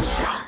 Essential.